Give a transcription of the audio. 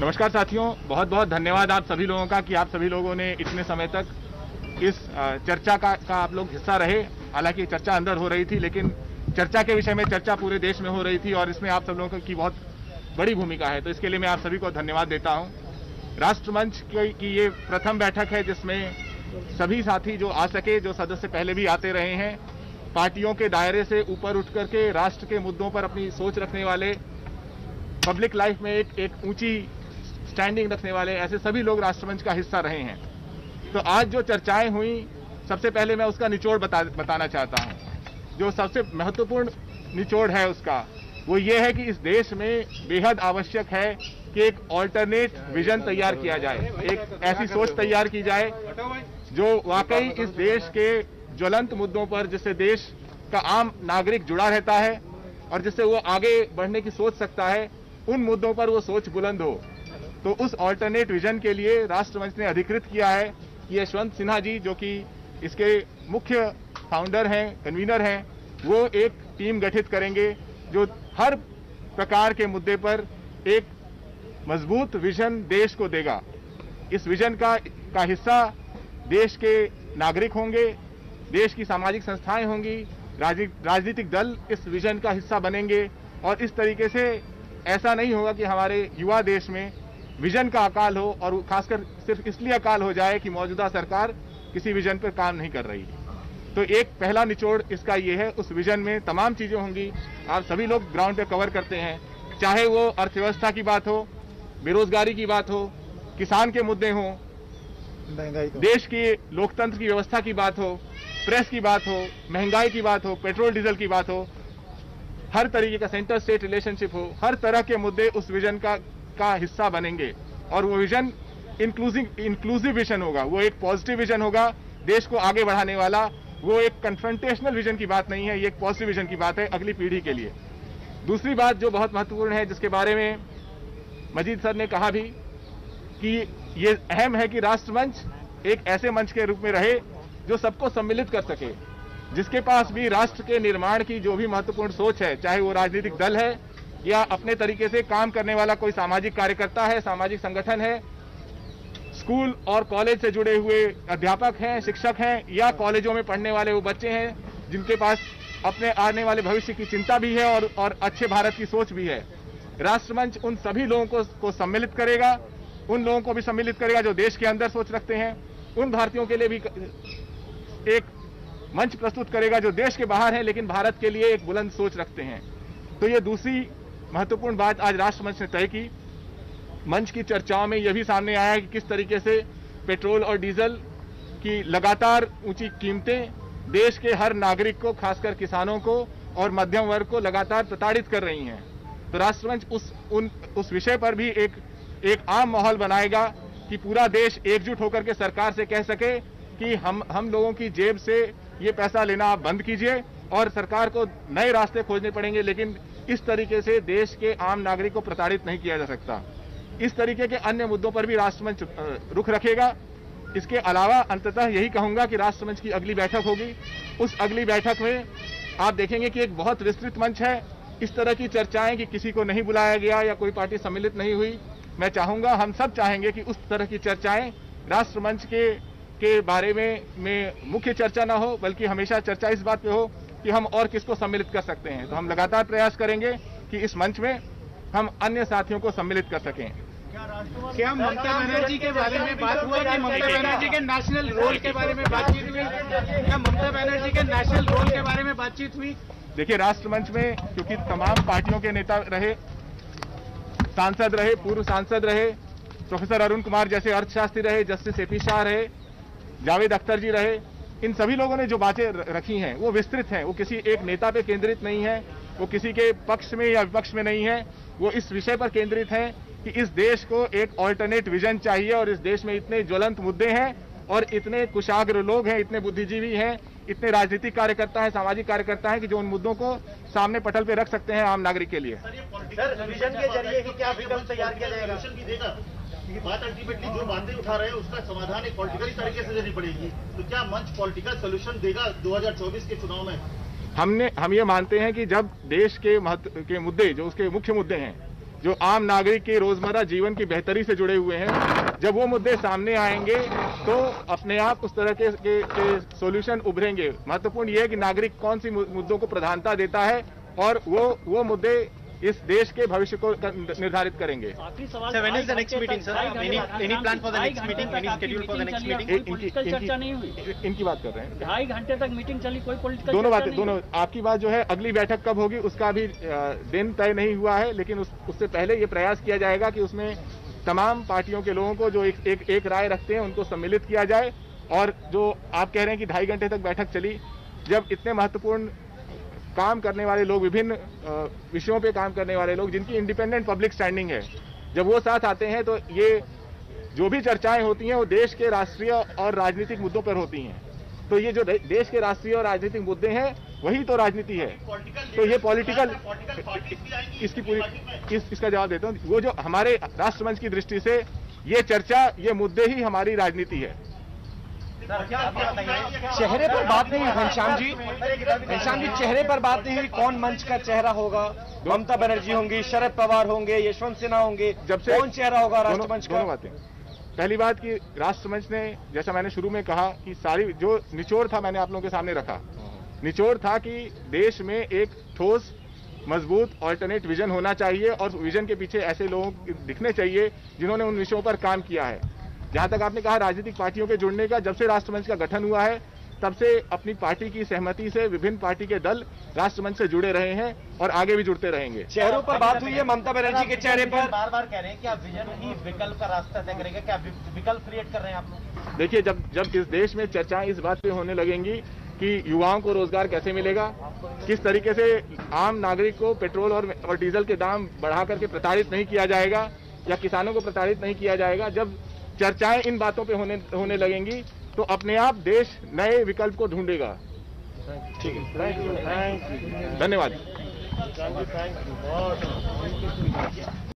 नमस्कार साथियों बहुत बहुत धन्यवाद आप सभी लोगों का कि आप सभी लोगों ने इतने समय तक इस चर्चा का, का आप लोग हिस्सा रहे। हालाँकि चर्चा अंदर हो रही थी लेकिन चर्चा के विषय में चर्चा पूरे देश में हो रही थी और इसमें आप सब लोगों की बहुत बड़ी भूमिका है। तो इसके लिए मैं आप सभी को धन्यवाद देता हूँ। राष्ट्रमंच की ये प्रथम बैठक है जिसमें सभी साथी जो आ सके जो सदस्य पहले भी आते रहे हैं पार्टियों के दायरे से ऊपर उठ करके राष्ट्र के मुद्दों पर अपनी सोच रखने वाले पब्लिक लाइफ में एक एक ऊँची स्टैंडिंग रखने वाले ऐसे सभी लोग राष्ट्रमंच का हिस्सा रहे हैं। तो आज जो चर्चाएँ हुई सबसे पहले मैं उसका निचोड़ बता, बताना चाहता हूँ। जो सबसे महत्वपूर्ण निचोड़ है उसका वो ये है कि इस देश में बेहद आवश्यक है कि एक ऑल्टरनेट विजन तैयार किया जाए एक ऐसी सोच तैयार की जाए जो वाकई इस देश के ज्वलंत मुद्दों पर जिससे देश का आम नागरिक जुड़ा रहता है और जिससे वो आगे बढ़ने की सोच सकता है उन मुद्दों पर वो सोच बुलंद हो। तो उस ऑल्टरनेट विजन के लिए राष्ट्रमंच ने अधिकृत किया है कि यशवंत सिन्हा जी, जो कि इसके मुख्य फाउंडर हैं कन्वीनर हैं, वो एक टीम गठित करेंगे, जो हर प्रकार के मुद्दे पर एक मज़बूत विजन देश को देगा। इस विजन का का हिस्सा देश के नागरिक होंगे, देश की सामाजिक संस्थाएँ होंगी राजनीतिक दल इस विजन का हिस्सा बनेंगे और इस तरीके से ऐसा नहीं होगा कि हमारे युवा देश में विजन का अकाल हो और खासकर सिर्फ़ इसलिए अकाल हो जाए कि मौजूदा सरकार किसी विजन पर काम नहीं कर रही। है तो एक पहला निचोड़ इसका ये है उस विजन में तमाम चीज़ें होंगी। आप सभी लोग ग्राउंड पे कवर करते हैं। चाहे वो अर्थव्यवस्था की बात हो बेरोजगारी की बात हो किसान के मुद्दे हों देश की लोकतंत्र की व्यवस्था की बात हो प्रेस की बात हो महँगाई की बात हो पेट्रोल डीजल की बात हो हर तरीके का सेंटर स्टेट रिलेशनशिप हो हर तरह के मुद्दे उस विजन का का हिस्सा बनेंगे। और वो विजन इंक्लूसिव इंक्लूसिव विजन होगा। वो एक पॉजिटिव विजन होगा, देश को आगे बढ़ाने वाला। वो एक कन्फ्रंटेशनल विजन की बात नहीं है, ये एक पॉजिटिव विजन की बात है अगली पीढ़ी के लिए। दूसरी बात जो बहुत महत्वपूर्ण है, जिसके बारे में मजीद सर ने कहा भी, कि ये अहम है कि राष्ट्रमंच एक ऐसे मंच के रूप में रहे, जो सबको सम्मिलित कर सके। जिसके पास भी राष्ट्र के निर्माण की जो भी महत्वपूर्ण सोच है, चाहे वो राजनीतिक दल है या अपने तरीके से काम करने वाला कोई सामाजिक कार्यकर्ता है सामाजिक संगठन है स्कूल और कॉलेज से जुड़े हुए अध्यापक हैं शिक्षक हैं या कॉलेजों में पढ़ने वाले वो बच्चे हैं जिनके पास अपने आने वाले भविष्य की चिंता भी है और, और अच्छे भारत की सोच भी है। राष्ट्रमंच उन सभी लोगों को, को सम्मिलित करेगा उन लोगों को भी सम्मिलित करेगा जो देश के अंदर सोच रखते हैं। उन भारतीयों के लिए भी एक मंच प्रस्तुत करेगा जो देश के बाहर है लेकिन भारत के लिए एक बुलंद सोच रखते हैं। तो ये दूसरी महत्वपूर्ण बात आज राष्ट्रमंच ने तय की। मंच की चर्चाओं में यह भी सामने आया कि किस तरीके से पेट्रोल और डीजल की लगातार ऊँची कीमतें देश के हर नागरिक को, खासकर किसानों को और मध्यम वर्ग को लगातार प्रताड़ित कर रही हैं। तो राष्ट्रमंच उस, उन, उस विषय पर भी एक एक आम माहौल बनाएगा कि पूरा देश एकजुट होकर के सरकार से कह सके कि हम हम लोगों की जेब से ये पैसा लेना आप बंद कीजिए और सरकार को नए रास्ते खोजने पड़ेंगे, लेकिन इस तरीके से देश के आम नागरिक को प्रताड़ित नहीं किया जा सकता। इस तरीके के अन्य मुद्दों पर भी राष्ट्रमंच रुख रखेगा। इसके अलावा अंततः यही कहूँगा कि राष्ट्रमंच की अगली बैठक होगी। उस अगली बैठक में आप देखेंगे कि एक बहुत विस्तृत मंच है। इस तरह की चर्चाएँ कि किसी को नहीं बुलाया गया या कोई पार्टी सम्मिलित नहीं हुई, मैं चाहूँगा, हम सब चाहेंगे कि उस तरह की चर्चाएँ राष्ट्रमंच के के बारे में में मुख्य चर्चा ना हो, बल्कि हमेशा चर्चा इस बात पे हो कि हम और किसको सम्मिलित कर सकते हैं। तो हम लगातार प्रयास करेंगे कि इस मंच में हम अन्य साथियों को सम्मिलित कर सकें। क्या ममता बनर्जी के बारे में बात हुआ कि ममता बनर्जी के नेशनल रोल के बारे में बातचीत हुई? क्या ममता बनर्जी के नेशनल रोल के बारे में बातचीत हुई? देखिए राष्ट्रमंच में क्योंकि तमाम पार्टियों के नेता रहे सांसद रहे पूर्व सांसद रहे प्रोफेसर अरुण कुमार जैसे अर्थशास्त्री रहे जस्टिस एपी शाह रहे जावेद अख्तर जी रहे इन सभी लोगों ने जो बातें रखी हैं, वो विस्तृत हैं। वो किसी एक नेता पे केंद्रित नहीं है, वो किसी के पक्ष में या विपक्ष में नहीं है। वो इस विषय पर केंद्रित है कि इस देश को एक ऑल्टरनेट विजन चाहिए और इस देश में इतने ज्वलंत मुद्दे हैं और इतने कुशाग्र लोग हैं, इतने बुद्धिजीवी हैं, इतने राजनीतिक कार्यकर्ता हैं, सामाजिक कार्यकर्ता हैं कि जो उन मुद्दों को सामने पटल पे रख सकते हैं आम नागरिक के लिए। सर विजन के ज़रिए क्या विकल्प तैयार किया जाएगा? बात अल्टीमेटली जो बातें उठा रहे हैं उसका समाधान एक पॉलिटिकल तरीके से देनी पड़ेगी। तो क्या मंच पॉलिटिकल सोल्यूशन देगा 2024 के चुनाव में? हमने हम ये मानते हैं कि जब देश के महत्व के मुद्दे जो उसके मुख्य मुद्दे हैं जो आम नागरिक के रोज़मर्रा जीवन की बेहतरी से जुड़े हुए हैं जब वो मुद्दे सामने आएँगे तो अपने आप उस तरह के, के, के सॉल्यूशन उभरेंगे। महत्वपूर्ण ये है कि नागरिक कौन सी मुद्दों को प्रधानता देता है और वो वो मुद्दे इस देश के भविष्य को निर्धारित करेंगे। इनकी बात कर रहे हैं। ढाई घंटे तक मीटिंग चली कोई पॉलिटिकल दोनों बातें दोनों आपकी बात जो है अगली बैठक कब होगी उसका अभी दिन तय नहीं हुआ है लेकिन उससे पहले ये प्रयास किया जाएगा कि उसमें तमाम पार्टियों के लोगों को जो एक एक, एक राय रखते हैं उनको सम्मिलित किया जाए। और जो आप कह रहे हैं कि ढाई घंटे तक बैठक चली जब इतने महत्वपूर्ण काम करने वाले लोग विभिन्न विषयों पे काम करने वाले लोग जिनकी इंडिपेंडेंट पब्लिक स्टैंडिंग है जब वो साथ आते हैं तो ये जो भी चर्चाएँ होती हैं वो देश के राष्ट्रीय और राजनीतिक मुद्दों पर होती हैं। तो ये जो देश के राष्ट्रीय और राजनीतिक मुद्दे हैं वही तो राजनीति है। तो ये पॉलिटिकल इसकी पूरी इस, इसका जवाब देता हूँ। वो जो हमारे राष्ट्रमंच की दृष्टि से ये चर्चा ये मुद्दे ही हमारी राजनीति है। चेहरे पर बात नहीं हुई घनश्याम जी। घनश्याम जी चेहरे पर बात नहीं हुई। कौन मंच का चेहरा होगा? ममता बनर्जी होंगी शरद पवार होंगे यशवंत सिन्हा होंगे। जब से कौन चेहरा होगा राष्ट्रमंच दोनों का बातें। पहली बात कि राष्ट्रमंच ने जैसा मैंने शुरू में कहा कि सारी जो निचोड़ था मैंने आप लोगों के सामने रखा। निचोड़ था कि देश में एक ठोस मज़बूत ऑल्टरनेट विजन होना चाहिए और विजन के पीछे ऐसे लोग दिखने चाहिए जिन्होंने उन विषयों पर काम किया है। जहाँ तक आपने कहा राजनीतिक पार्टियों के जुड़ने का जब से राष्ट्रमंच का गठन हुआ है तब से अपनी पार्टी की सहमति से विभिन्न पार्टी के दल राष्ट्रमंच से जुड़े रहे हैं और आगे भी जुड़ते रहेंगे। चेहरों पर बात हुई है ममता बनर्जी के चेहरे पर। बार बार कह रहे हैं कि आप विजन ही विकल्प का रास्ता तय करेंगे क्या विकल्प क्रिएट कर रहे हैं आप लोग? देखिए जब जब इस देश में चर्चाएँ इस बात पे होने लगेंगी कि युवाओं को रोज़गार कैसे मिलेगा किस तरीके से आम नागरिक को पेट्रोल और, और डीजल के दाम बढ़ा करके प्रताड़ित नहीं किया जाएगा या किसानों को प्रताड़ित नहीं किया जाएगा जब चर्चाएँ इन बातों पे होने होने लगेंगी तो अपने आप देश नए विकल्प को ढूंढेगा। ठीक है। धन्यवाद। Thank you